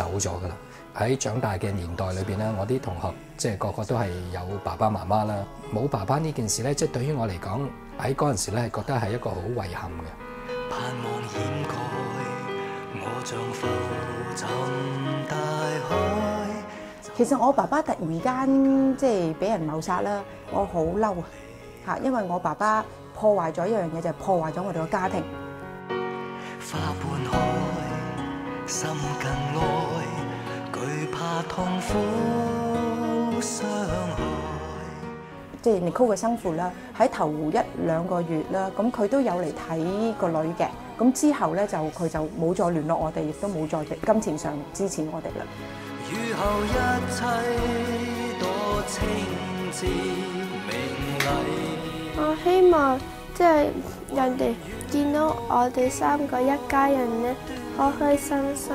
走咗噶啦。喺長大嘅年代裏邊咧，我啲同學即係個個都係有爸爸媽媽啦。冇爸爸呢件事咧，即係對於我嚟講，喺嗰陣時咧係覺得係一個好遺憾嘅。盼望掩蓋我像浮沉大海。其實我爸爸突然間即係俾人謀殺啦，我好嬲啊！嚇，因為我爸爸破壞咗一樣嘢，就係破壞咗我哋個家庭。花半開，心更愛，痛苦傷害。即係 Nicole 嘅生父啦，喺頭一兩個月啦，咁佢都有嚟睇個女嘅。咁之後咧就佢就冇再聯絡我哋，亦都冇再金錢上支持我哋啦。雨後一切多清澈明麗。我希望即係人哋見到我哋三個一家人咧，開開心心，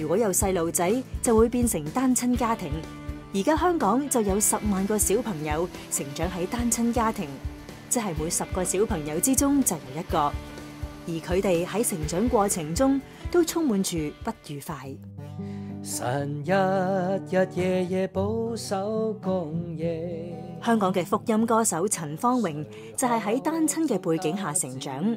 如果有細路仔，就會變成單親家庭。而家香港就有十萬個小朋友成長喺單親家庭，即係每十個小朋友之中就有一個。而佢哋喺成長過程中都充滿住不愉快。神日日夜夜保守共夜。香港嘅福音歌手陳芳榮就係喺單親嘅背景下成長。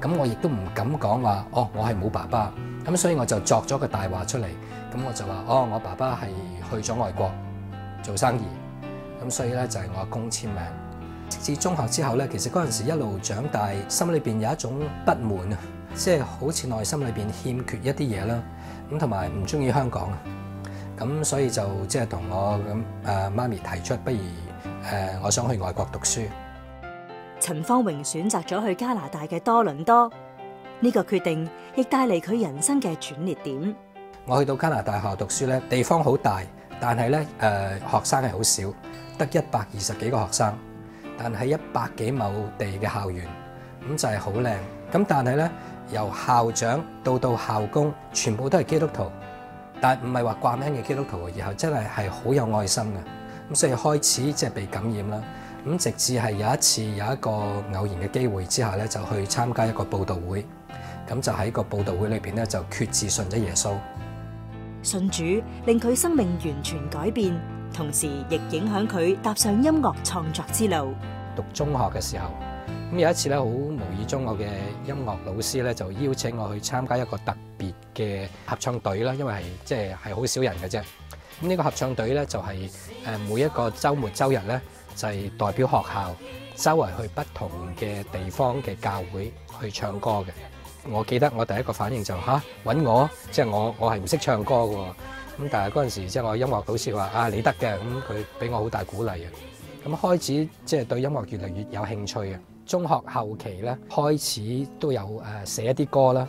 咁我亦都唔敢講話，哦，我係冇爸爸。咁所以我就作咗個大話出嚟。咁我就話：哦，我爸爸係去咗外國做生意。咁所以咧就係我阿公簽名。直至中學之後咧，其實嗰陣時一路長大，心裏邊有一種不滿啊，即係好似內心裏邊欠缺一啲嘢啦。咁同埋唔中意香港。咁所以就即係同我咁誒媽咪提出，不如誒、我想去外國讀書。陳芳榮選擇咗去加拿大嘅多倫多，呢、這個決定亦帶嚟佢人生嘅轉捩點。我去到加拿大學讀書咧，地方好大，但係咧誒學生係好少，得一百二十幾個學生，但係一百幾亩地嘅校園，咁就係好靚。咁但係咧由校長到到校工，全部都係基督徒。但唔係話掛名嘅基督徒，然後真係係好有愛心嘅，咁所以開始即係被感染啦。咁直至係有一次有一個偶然嘅機會之下咧，就去參加一個佈道會，咁就喺個佈道會裏邊咧就決志信咗耶穌。信主令佢生命完全改變，同時亦影響佢踏上音樂創作之路。讀中學嘅時候，咁有一次咧，好無意中我嘅音樂老師咧就邀請我去參加一個特別嘅合唱隊啦，因為係即係係好少人嘅啫。咁呢個合唱隊咧就係誒每一個週末週日咧就係代表學校周圍去不同嘅地方嘅教會去唱歌嘅。我記得我第一個反應就吓揾我，即係我我係唔識唱歌嘅。咁但係嗰陣時即係我音樂老師話啊你得嘅，咁佢俾我好大鼓勵啊。咁開始即係對音樂越嚟越有興趣嘅。中學後期咧，開始都有誒寫一啲歌啦。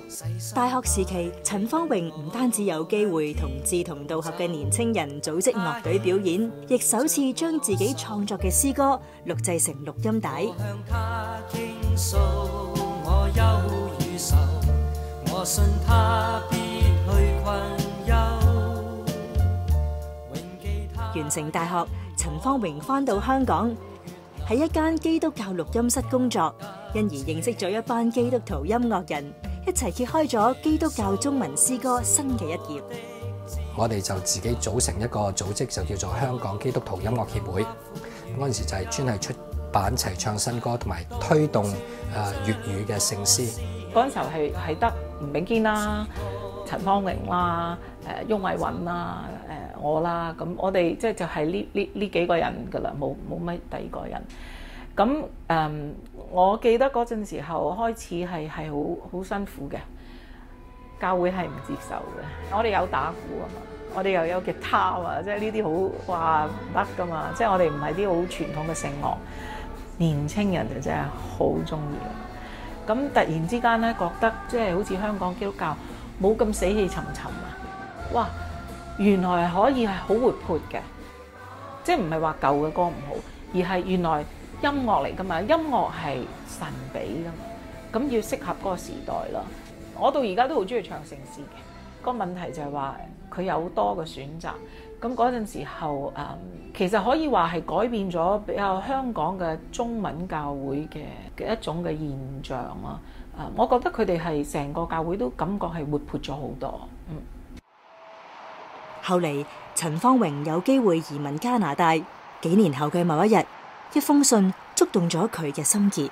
大學時期，陳方榮唔單止有機會同志同道合嘅年青人組織樂隊表演，亦首次將自己創作嘅詩歌錄製成錄音帶。向他傾訴我憂與愁，我信他必去困憂。完成大學，陳方榮翻到香港。喺一間基督教錄音室工作，因而認識咗一班基督徒音樂人，一齊揭開咗基督教中文詩歌新嘅一頁。我哋就自己組成一個組織，就叫做香港基督徒音樂協會。嗰陣時就係專係出版齊唱新歌，同埋推動誒粵語嘅聖詩。嗰陣時候係係得吳炳堅啦、陳方榮啦、誒翁偉雲啦、誒我啦，咁我哋即係就係呢呢呢幾個人噶啦，冇冇乜第二個人。咁誒、我記得嗰陣時候開始係係好好辛苦嘅，教會係唔接受嘅。我哋有打鼓啊嘛，我哋又有吉他啊，即係呢啲好哇唔得噶嘛，即係我哋唔係啲好傳統嘅聖樂。年青人就真係好中意。咁突然之間咧，覺得即係好似香港基督教冇咁死氣沉沉！哇，原來可以係好活潑嘅，即係唔係話舊嘅歌唔好，而係原來音樂嚟噶嘛，音樂係神俾噶嘛，咁要適合嗰個時代咯。我到而家都好中意唱城市嘅，個問題就係話佢有多嘅選擇。咁嗰陣時候，誒其實可以話係改變咗比較香港嘅中文教會嘅嘅一種嘅現象咯。誒，我覺得佢哋係成個教會都感覺係活潑咗好多。后。嚟，陳方榮有機會移民加拿大。幾年後嘅某一日，一封信觸動咗佢嘅心結。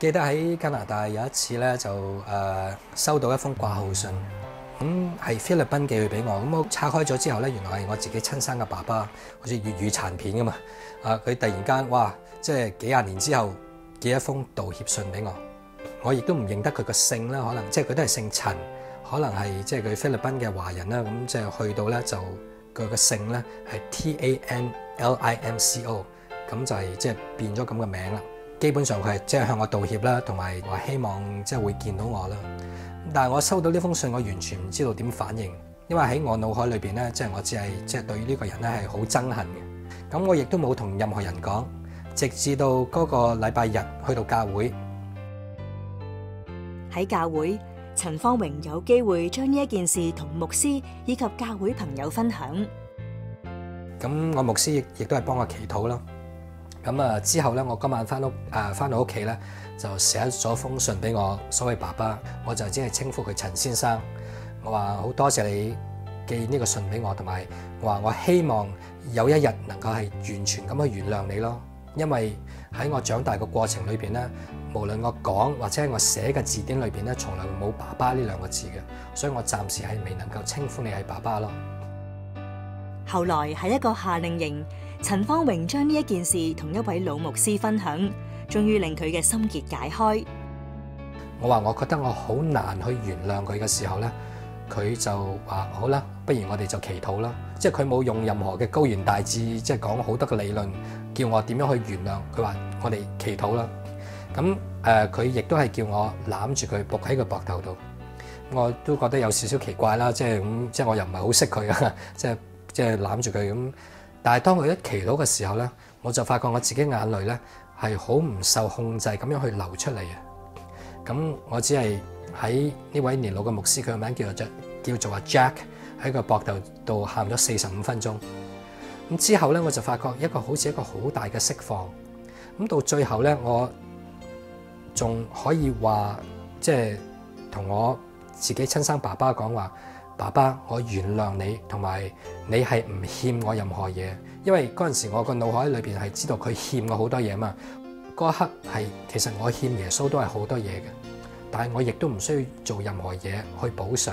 記得喺加拿大有一次咧，就誒收到一封掛號信。咁係菲律賓寄去俾我，咁我拆開咗之後咧，原來係我自己親生嘅爸爸，好似粵語殘片噶嘛。啊，佢突然間，哇！即係幾廿年之後寄一封道歉信俾我，我亦都唔認得佢個姓啦，可能即係佢都係姓陳，可能係即係佢菲律賓嘅華人啦。咁即係去到咧就佢個姓咧係 T A N L I M C O，咁就係即係變咗咁嘅名啦。基本上佢係即係向我道歉啦，同埋話希望即係會見到我啦。但係我收到呢封信，我完全唔知道點反應，因為喺我腦海裏邊咧，即係我只係即係對呢個人咧係好憎恨嘅。咁我亦都冇同任何人講，直至到嗰個禮拜日去到教會。喺教會，陳方榮有機會將呢一件事同牧師以及教會朋友分享。咁我牧師亦亦都係幫我祈禱啦。咁啊之後咧，我今晚翻屋誒翻到屋企咧，就寫咗封信俾我所謂爸爸，我就只係稱呼佢陳先生。我話好多謝你寄呢個信俾我，同埋我話我希望有一日能夠係完全咁去原諒你咯。因為喺我長大嘅過程裏邊咧，無論我講或者係我寫嘅字典裏邊咧，從來冇爸爸呢兩個字嘅，所以我暫時係未能夠稱呼你係爸爸咯。後來喺一個夏令營，陳方榮將呢一件事同一位老牧師分享，終於令佢嘅心結解開。我話我覺得我好難去原諒佢嘅時候咧，佢就話好啦，不如我哋就祈禱啦。即係佢冇用任何嘅高言大智，即係講好多嘅理論，叫我點樣去原諒。佢話我哋祈禱啦。咁誒，佢亦都係叫我攬住佢，伏喺佢膊頭度。我都覺得有少少奇怪啦，即係咁，即係我又唔係好識佢啊，即係即係攬住佢咁。但係當佢一祈禱嘅時候咧，我就發覺我自己眼淚咧係好唔受控制咁樣去流出嚟啊！咁我只係喺呢位年老嘅牧師，佢個名叫做叫做阿 Jack，喺個膊頭度喊咗四十五分鐘。咁之後咧，我就發覺一個好似一個好大嘅釋放。咁到最後咧，我仲可以話即係同我自己親生爸爸講話。爸爸，我原諒你，同埋你係唔欠我任何嘢，因為嗰陣時我個腦海裏邊係知道佢欠我好多嘢嘛。嗰一刻係其實我欠耶穌都係好多嘢嘅，但係我亦都唔需要做任何嘢去補償，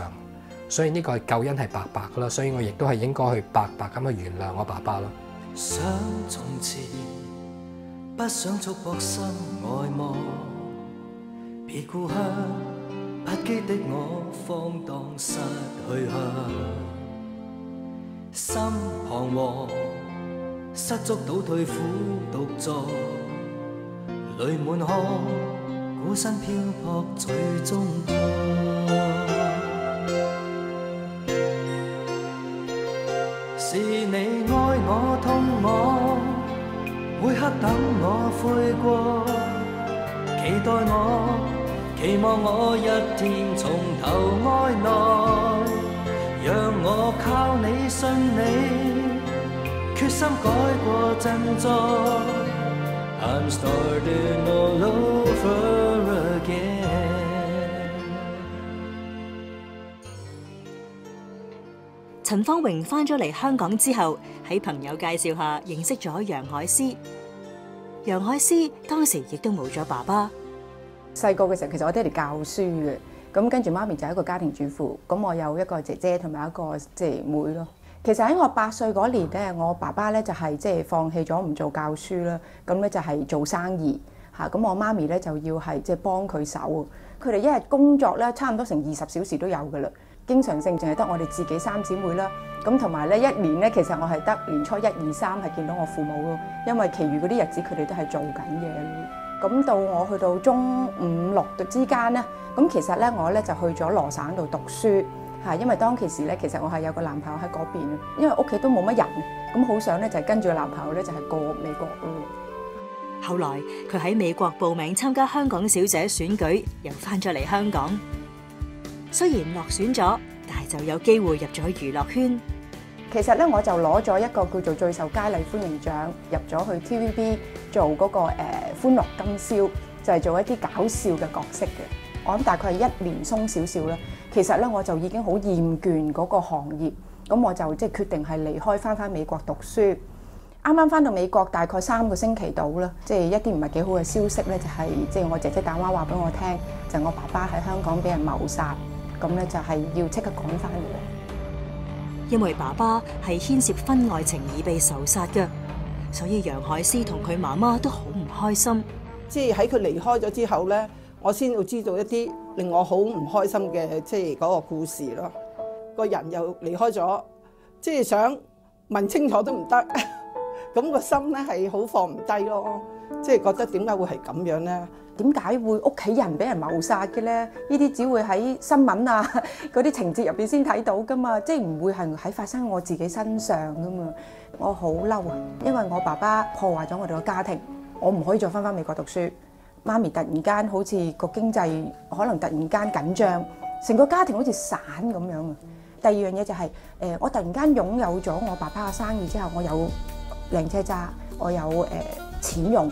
所以呢個救恩係白白噶啦，所以我亦都係應該去白白咁去原諒我爸爸咯。想從前，不想束縛心外望，別故鄉。不羁的我放蕩失去向，心彷徨，失足倒退苦獨坐，淚滿腔，孤身漂泊最終破。我痛我，每刻等我悔过，期待我。期望我一天從頭愛來，讓我靠你信你，決心改過振作，I'm starting all over 陳芳榮翻咗嚟香港之後，喺朋友介紹下認識咗楊海詩。楊海詩當時亦都冇咗爸爸。細個嘅時候，其實我爹哋教書嘅，咁跟住媽咪就係一個家庭主婦，咁我有一個姐姐同埋一個即係妹咯。其實喺我八歲嗰年咧，我爸爸咧就係即係放棄咗唔做教書啦，咁咧就係做生意吓，咁我媽咪咧就要係即係幫佢手。佢哋一日工作咧差唔多成二十小時都有噶啦，經常性淨係得我哋自己三姊妹啦。咁同埋咧一年咧，其實我係得年初一二三係見到我父母咯，因為其餘嗰啲日子佢哋都係做緊嘢咯。咁到我去到中五六之間咧，咁其實咧我咧就去咗羅省度讀書嚇，因為當其時咧其實我係有個男朋友喺嗰邊，因為屋企都冇乜人，咁好想咧就係跟住個男朋友咧就係過美國咯。後來佢喺美國報名參加香港小姐選舉，又翻咗嚟香港。雖然落選咗，但係就有機會入咗娛樂圈。其實咧我就攞咗一個叫做最受佳麗歡迎獎，入咗去 TVB 做嗰、個誒、呃、歡樂今宵，就係、做一啲搞笑嘅角色嘅。我諗大概係一年鬆少少啦。其實咧我就已經好厭倦嗰個行業，咁我就即係決定係離開翻翻美國讀書。啱啱翻到美國大概三個星期到啦，即係一啲唔係幾好嘅消息咧，就係即係我姐姐打電話話俾我聽，就係我爸爸喺香港俾人謀殺，咁咧就係要即刻趕翻嚟。因為爸爸係牽涉婚外情而被仇殺嘅，所以楊海思同佢媽媽都好唔開心。即係喺佢離開咗之後咧，我先要知道一啲令我好唔開心嘅，即係嗰個故事咯。個人又離開咗，即係想問清楚都唔得，咁個心咧係好放唔低咯。即係覺得點解會係咁樣咧？點解會屋企人俾人謀殺嘅咧？呢啲只會喺新聞啊 嗰啲情節入邊先睇到噶嘛，即係唔會係喺發生我自己身上噶嘛。我好嬲啊，因為我爸爸破壞咗我哋個家庭，我唔可以再翻返美國讀書。媽咪突然間好似個經濟可能突然間緊張，成個家庭好似散咁樣啊。第二樣嘢就係、誒、我突然間擁有咗我爸爸嘅生意之後，我有靚車揸，我有誒、錢用。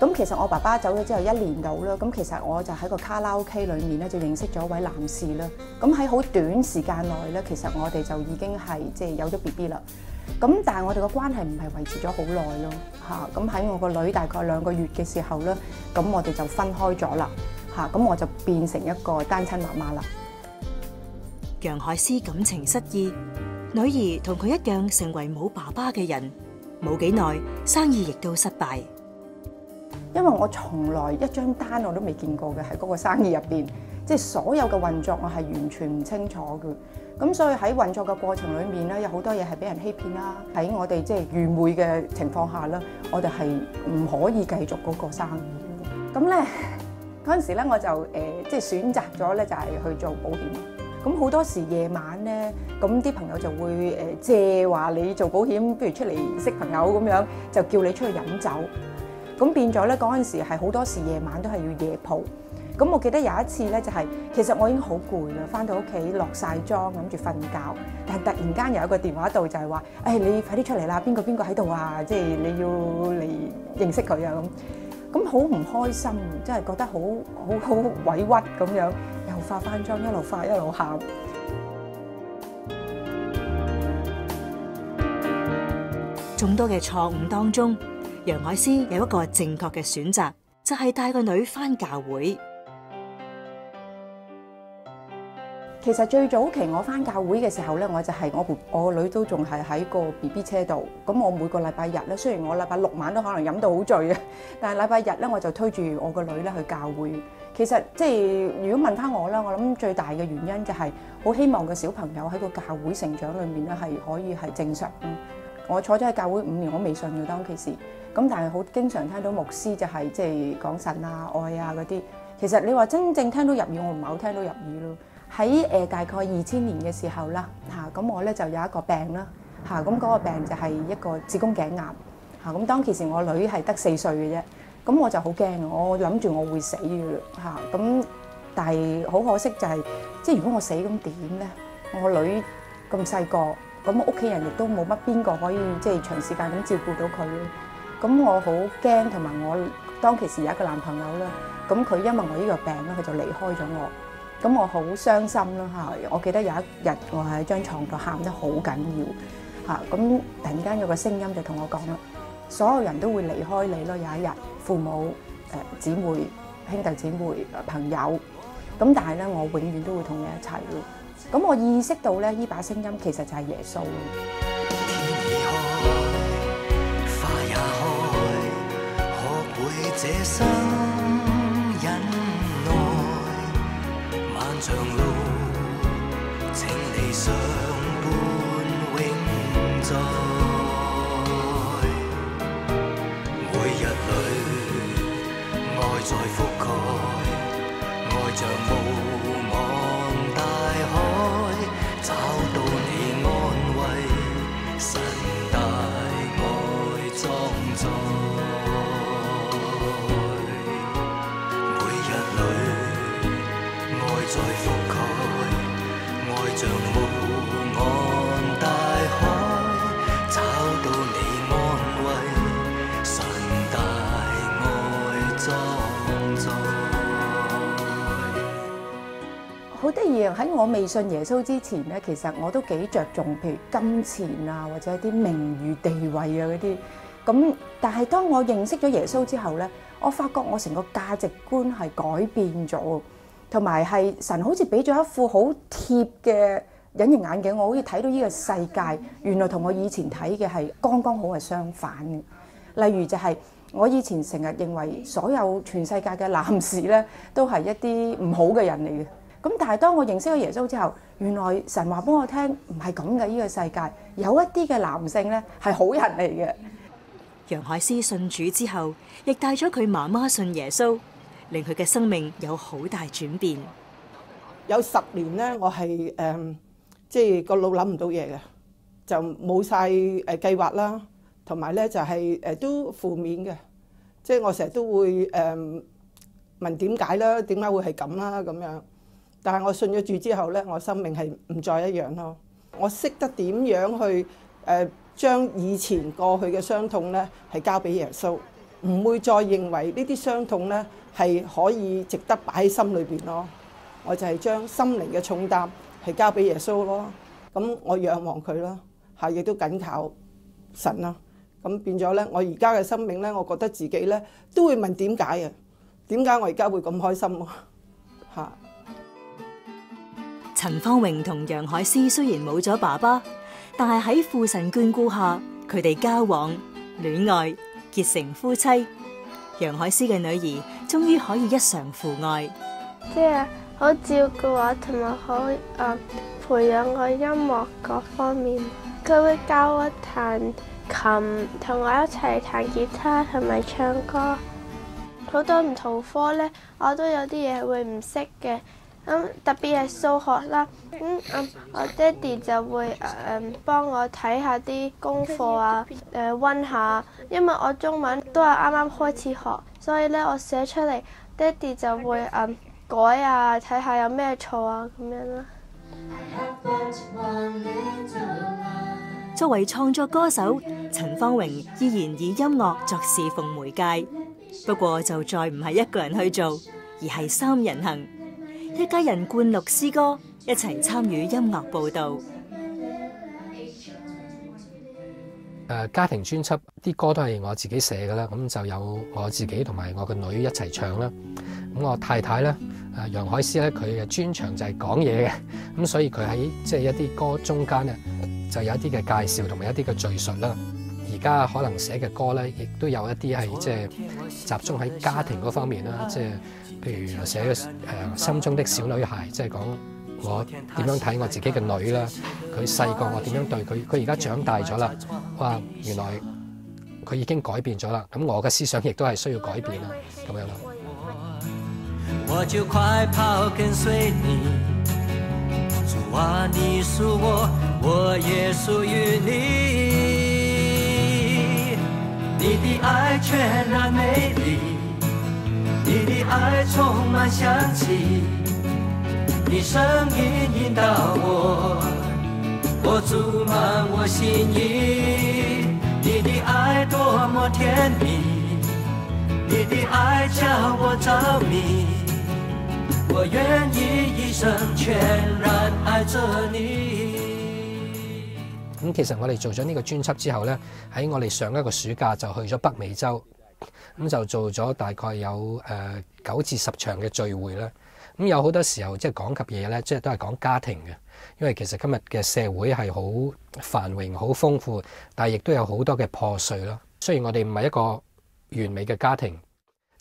咁其實我爸爸走咗之後一年到啦，咁其實我就喺個卡拉 OK 裏面咧就認識咗一位男士啦。咁喺好短時間內咧，其實我哋就已經係即係有咗 BB 啦。咁但係我哋個關係唔係維持咗好耐咯，嚇。咁喺我個女大概兩個月嘅時候咧，咁我哋就分開咗啦，嚇。咁我就變成一個單親媽媽啦。楊海詩感情失意，女兒同佢一樣成為冇爸爸嘅人，冇幾耐生意亦都失敗。因為我從來一張單我都未見過嘅，喺嗰個生意入邊，即係所有嘅運作我係完全唔清楚嘅。咁所以喺運作嘅過程裏面咧，有好多嘢係俾人欺騙啦。喺我哋即係愚昧嘅情況下咧，我哋係唔可以繼續嗰個生意。咁咧嗰陣時咧，我就誒、即係選擇咗咧，就係、去做保險。咁好多時夜晚咧，咁啲朋友就會誒、借話你做保險，不如出嚟識朋友咁樣，就叫你出去飲酒。咁變咗咧，嗰陣時係好多時夜晚都係要夜蒲。咁我記得有一次咧，就係、其實我已經好攰啦，翻到屋企落晒妝，諗住瞓覺，但係突然間有一個電話度就係話：誒、你快啲出嚟啦！邊個邊個喺度啊？即係你要嚟認識佢啊咁。咁好唔開心，真係覺得好好好委屈咁樣，又化翻妝，一路化一路喊。眾多嘅錯誤當中，楊海思有一個正確嘅選擇，就係帶個女返教會。其實最早期我翻教會嘅時候咧，我就係我我個女都仲係喺個 B B 車度。咁我每個禮拜日咧，雖然我禮拜六晚都可能飲到好醉啊，但係禮拜日咧我就推住我個女咧去教會。其實即係如果問翻我啦，我諗最大嘅原因就係好希望個小朋友喺個教會成長裏面咧係可以係正常。我坐咗喺教會五年，我未信嘅當其時。咁但係好經常聽到牧師就係即係講神啊、愛啊嗰啲。其實你話真正聽到入耳，我唔係好聽到入耳咯。喺誒、大概二千年嘅時候啦，嚇，咁我咧就有一個病啦嚇，咁嗰個病就係一個子宮頸癌嚇，咁當其時我女係得四歲嘅啫，咁我就好驚，我諗住我會死嘅啦嚇，咁但係好可惜就係、即係如果我死咁點咧？我女咁細個，咁屋企人亦都冇乜邊個可以即係長時間咁照顧到佢。咁我好驚，同埋我當其時有一個男朋友啦。咁佢因為我呢個病咧，佢就離開咗我。咁我好傷心啦嚇！我記得有一日我喺張床度喊得好緊要嚇。咁突然間有個聲音就同我講啦：所有人都會離開你咯，有一日父母、誒姊妹、兄弟姊妹、朋友。咁但係咧，我永遠都會同你一齊咯。咁我意識到咧，呢把聲音其實就係耶穌。这生忍耐漫长路请你相喺我未信耶穌之前咧，其實我都幾着重，譬如金錢啊，或者啲名譽地位啊嗰啲。咁但係當我認識咗耶穌之後咧，我發覺我成個價值觀係改變咗，同埋係神好似俾咗一副好貼嘅隱形眼鏡，我好似睇到呢個世界，原來同我以前睇嘅係剛剛好係相反嘅。例如就係、我以前成日認為所有全世界嘅男士咧都係一啲唔好嘅人嚟嘅。咁但係當我認識咗耶穌之後，原來神話俾我聽唔係咁嘅呢個世界，有一啲嘅男性咧係好人嚟嘅。楊海思信主之後，亦帶咗佢媽媽信耶穌，令佢嘅生命有好大轉變。有十年咧，我係誒、嗯即係個腦諗唔到嘢嘅，就冇晒誒計劃啦，同埋咧就係、誒、都負面嘅，即係我成日都會誒、嗯、問點解啦，點解會係咁啦咁樣。但係我信咗住之後咧，我生命係唔再一樣咯。我識得點樣去誒、呃、將以前過去嘅傷痛咧係交俾耶穌，唔會再認為呢啲傷痛咧係可以值得擺喺心裏邊咯。我就係將心靈嘅重擔係交俾耶穌咯。咁我仰望佢咯，係亦都緊靠神啦。咁變咗咧，我而家嘅生命咧，我覺得自己咧都會問點解啊？點解我而家會咁開心啊？陳方榮同楊海詩雖然冇咗爸爸，但係喺父神眷顧下，佢哋交往、戀愛、結成夫妻。楊海詩嘅女兒終於可以一償父愛。即係好照顧我，同埋好誒培養我音樂各方面。佢會教我彈琴，同我一齊彈吉他同埋唱歌。好多唔同科咧，我都有啲嘢會唔識嘅。咁、特別係數學啦，咁、嗯、我爹哋就會誒誒幫我睇下啲功課啊，誒温下，因為我中文都係啱啱開始學，所以咧我寫出嚟，爹哋就會誒、嗯改啊，睇下有咩錯啊咁樣啦。作為創作歌手，陳芳榮依然以音樂作侍奉媒介，不過就再唔係一個人去做，而係三人行，一家人灌錄詩歌，一齊參與音樂報導。誒家庭專輯啲歌都係我自己寫嘅啦，咁就有我自己同埋我個女一齊唱啦。咁我太太咧，誒楊海詩咧，佢嘅專長就係講嘢嘅，咁所以佢喺即系一啲歌中間咧，就有一啲嘅介紹同埋一啲嘅敘述啦。而家可能寫嘅歌咧，亦都有一啲係即係集中喺家庭嗰方面啦，即係譬如寫嘅誒心中的小女孩，即係講我點樣睇我自己嘅女啦。佢細個我點樣對佢，佢而家長大咗啦，哇！原來佢已經改變咗啦。咁我嘅思想亦都係需要改變啦，咁樣咯。我就快跑跟隨你，主啊，你是我我也属于你。你的爱全然美丽，你的爱充满香气，你声音引导我，我注满我心意。你的爱多么甜蜜，你的爱叫我着迷，我愿意一生全然爱着你。咁其實我哋做咗呢個專輯之後呢，喺我哋上一個暑假就去咗北美洲，咁就做咗大概有誒九至十場嘅聚會啦。咁有好多時候即係講及嘢呢，即係都係講家庭嘅，因為其實今日嘅社會係好繁榮、好豐富，但係亦都有好多嘅破碎咯。雖然我哋唔係一個完美嘅家庭，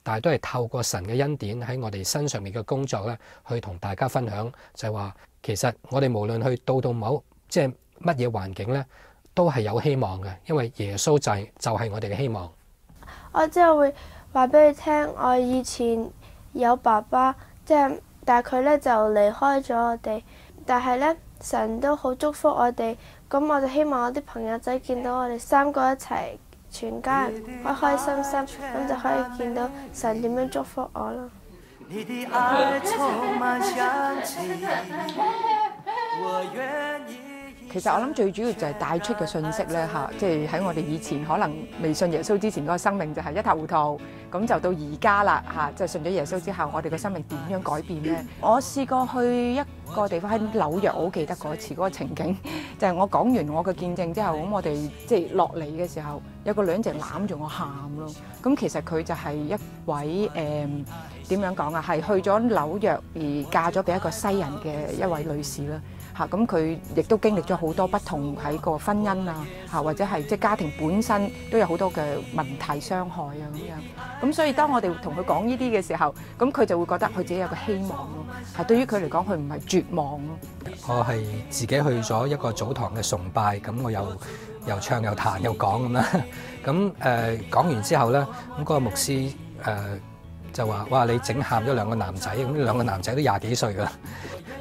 但係都係透過神嘅恩典喺我哋身上面嘅工作呢，去同大家分享，就係話其實我哋無論去到到某即係乜嘢環境呢，都係有希望嘅，因為耶穌就係就係我哋嘅希望。我之後會話俾你聽，我以前有爸爸，即係但係佢咧就離開咗我哋，但係咧神都好祝福我哋，咁我就希望我啲朋友仔見到我哋三個一齊，全家人開開心心，咁就可以見到神點樣祝福我咯。你的愛充滿香氣，我願意。其實我諗最主要就係帶出嘅信息咧嚇，即係喺我哋以前可能未信耶穌之前嗰個生命就係一塌糊塗，咁就到而家啦嚇，即係信咗耶穌之後，我哋嘅生命點樣改變咧？我試過去一個地方喺紐約，我好記得嗰次嗰個情景，就係我講完我嘅見證之後，咁我哋即係落嚟嘅時候，有個女人就攬住我喊咯。咁其實佢就係一位誒點樣講啊？係去咗紐約而嫁咗俾一個西人嘅一位女士啦。嚇咁佢亦都經歷咗好多不同喺個婚姻啊嚇，或者係即係家庭本身都有好多嘅問題傷害啊咁樣。咁所以當我哋同佢講呢啲嘅時候，咁佢就會覺得佢自己有個希望咯。係對於佢嚟講，佢唔係絕望咯。我係自己去咗一個早堂嘅崇拜，咁我又又唱又彈又講咁啦。咁誒、講完之後咧，咁、嗰個牧師誒、就話：哇！你整喊咗兩個男仔，咁兩個男仔都廿幾歲噶啦。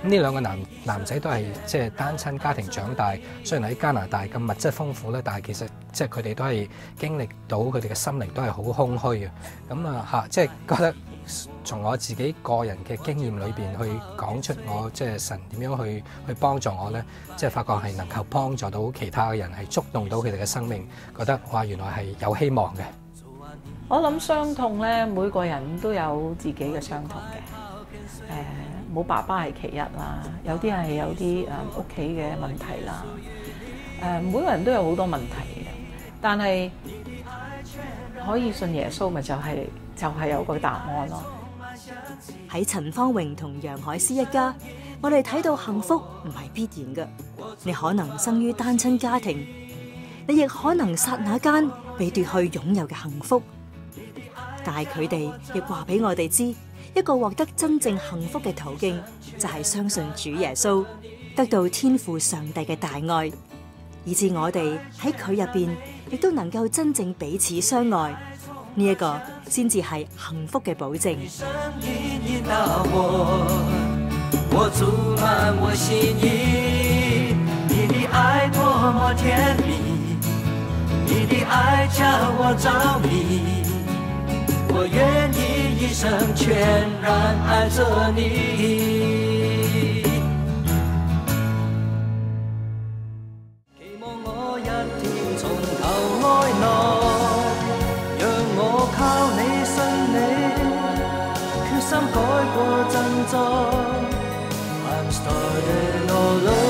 呢兩個男男仔都係即係單親家庭長大，雖然喺加拿大咁物質豐富咧，但係其實即係佢哋都係經歷到佢哋嘅心靈都係好空虛嘅。咁啊嚇，即係覺得從我自己個人嘅經驗裏邊去講出我即係神點樣去去幫助我咧，即係發覺係能夠幫助到其他嘅人，係觸動到佢哋嘅生命，覺得哇原來係有希望嘅。我諗傷痛咧，每個人都有自己嘅傷痛嘅。誒、冇爸爸係其一啦，有啲係有啲誒屋企嘅問題啦。誒、每個人都有好多問題嘅，但係可以信耶穌，咪就係、就係、有個答案咯。喺陳方榮同楊海詩一家，我哋睇到幸福唔係必然嘅。你可能生於單親家庭，你亦可能剎那間被奪去擁有嘅幸福。但係佢哋亦話俾我哋知，一個獲得真正幸福嘅途徑，就係相信主耶穌，得到天父上帝嘅大愛，以至我哋喺佢入邊亦都能夠真正彼此相愛。呢一個先至係幸福嘅保證。我，注滿我心意。你的愛多麼甜蜜，你的愛叫我着迷。我願意一生全然爱着你。期望我一天從頭愛落，讓我靠你信你，決心改過振作。I'm starting all over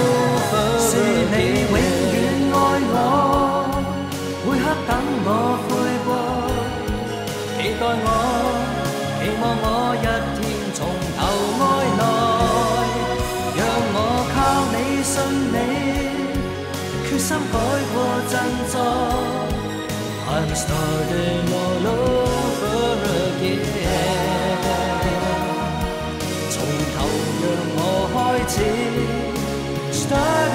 心改過振作。I'm starting all over again。從頭讓我開始。Start